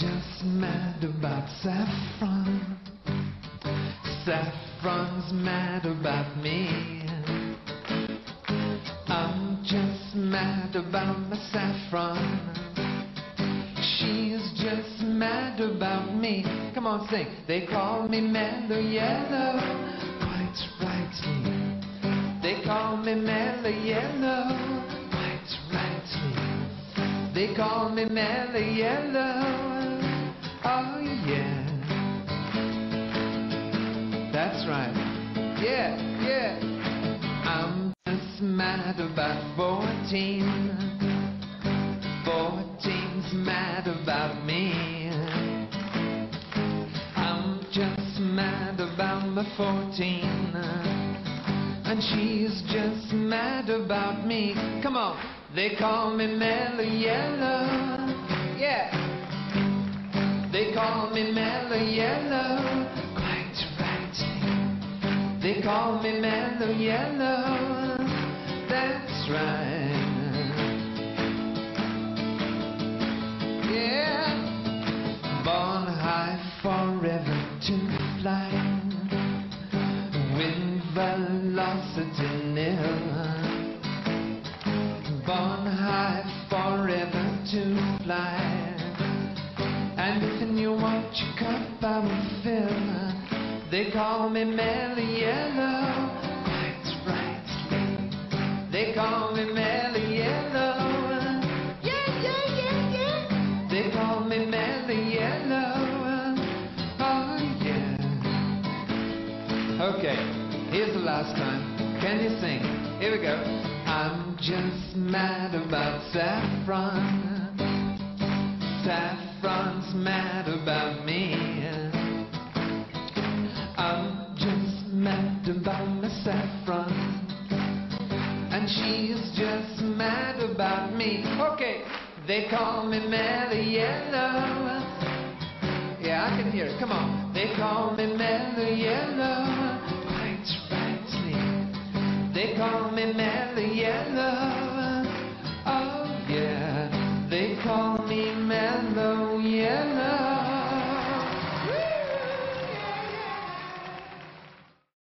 just mad about saffron. Saffron's mad about me. I'm just mad about my saffron. She's just mad about me. Come on, sing. They call me mellow yellow. Quite rightly. They call me mellow yellow. Quite rightly. They call me mellow yellow. Oh, yeah. That's right. Yeah, yeah. I'm just mad about 14. 14's mad about me. I'm just mad about my 14. And she's just mad about me. Come on. They call me Mellow Yellow. Yeah. They call me Mellow Yellow. Quite rightly. They call me Mellow Yellow. That's right. Yeah. Born high forever to fly. Velocity nil. Born high forever to fly. And if you want your cup, I will fill. They call me Mellow Yellow. Quite rightly. They call me Mellow Yellow. Yeah, yeah, yeah, yeah. They call me Mellow Yellow. Oh, yeah. Okay, here's the last time. Can you sing? Here we go. I'm just mad about saffron. Saffron's mad about me. I'm just mad about my saffron. And she's just mad about me. Okay, they call me Mellow Yellow. Yeah, I can hear it. Come on. They call me Mellow Yellow. They call me Madly Yellow.